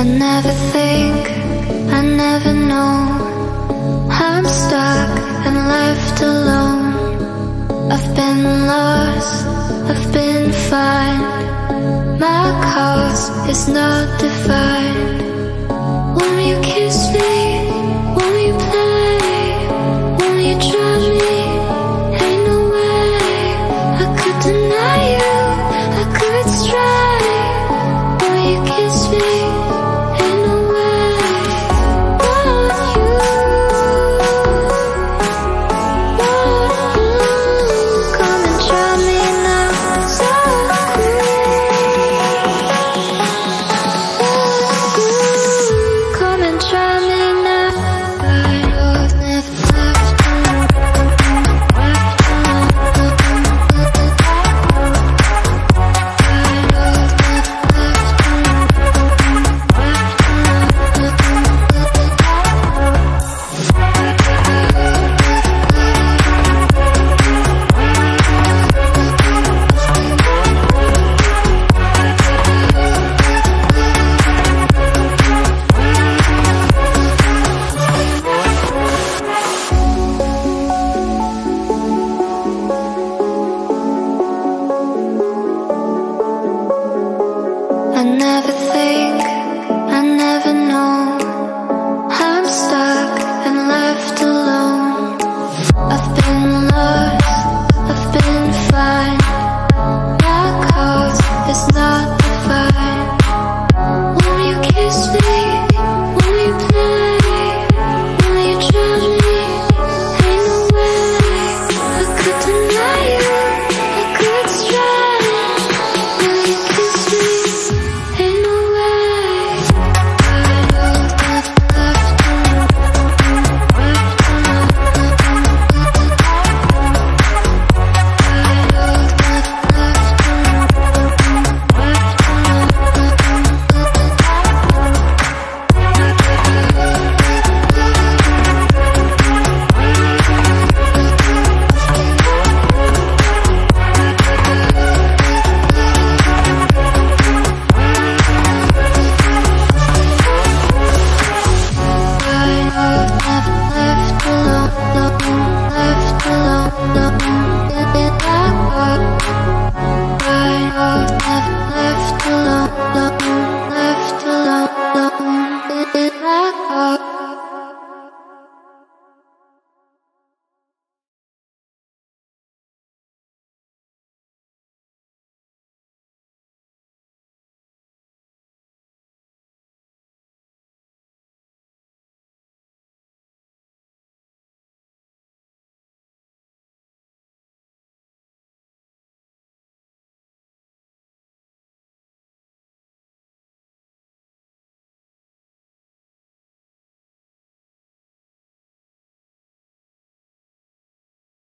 I never think, I never know. I'm stuck and left alone. I've been lost, I've been fine. My cause is not defined. Won't you kiss